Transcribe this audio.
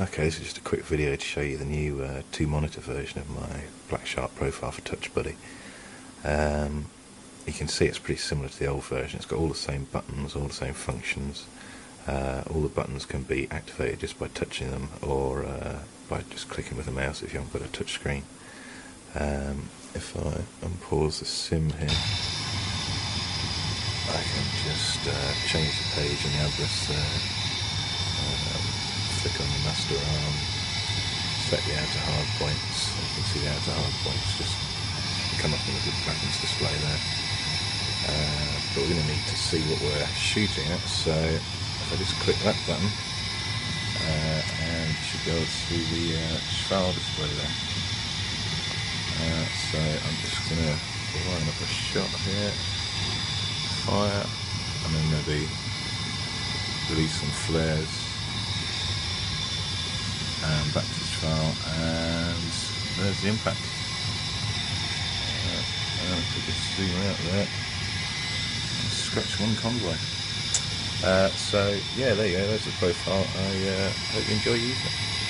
Okay, this is just a quick video to show you the new uh, two monitor version of my Black Shark profile for TouchBuddy. Um, you can see it's pretty similar to the old version. It's got all the same buttons, all the same functions. Uh, all the buttons can be activated just by touching them or uh, by just clicking with the mouse if you haven't got a touch screen. Um, if I unpause the sim here, I can just uh, change the page and the address there. Um, flick on the master arm, set the outer hard points. You can see the outer hard points just come up in the buttons display there. Uh, but we're going to need to see what we're shooting at, so if I just click that button, uh, and you should able to the uh, display there. Uh, so I'm just going to line up a shot here, fire, and then maybe release some flares, and back to Shkval, and there's the impact. Uh, and if we just zoom out there, scratch one convoy. Uh, so yeah, there you go. There's the profile. I uh, hope you enjoy using it.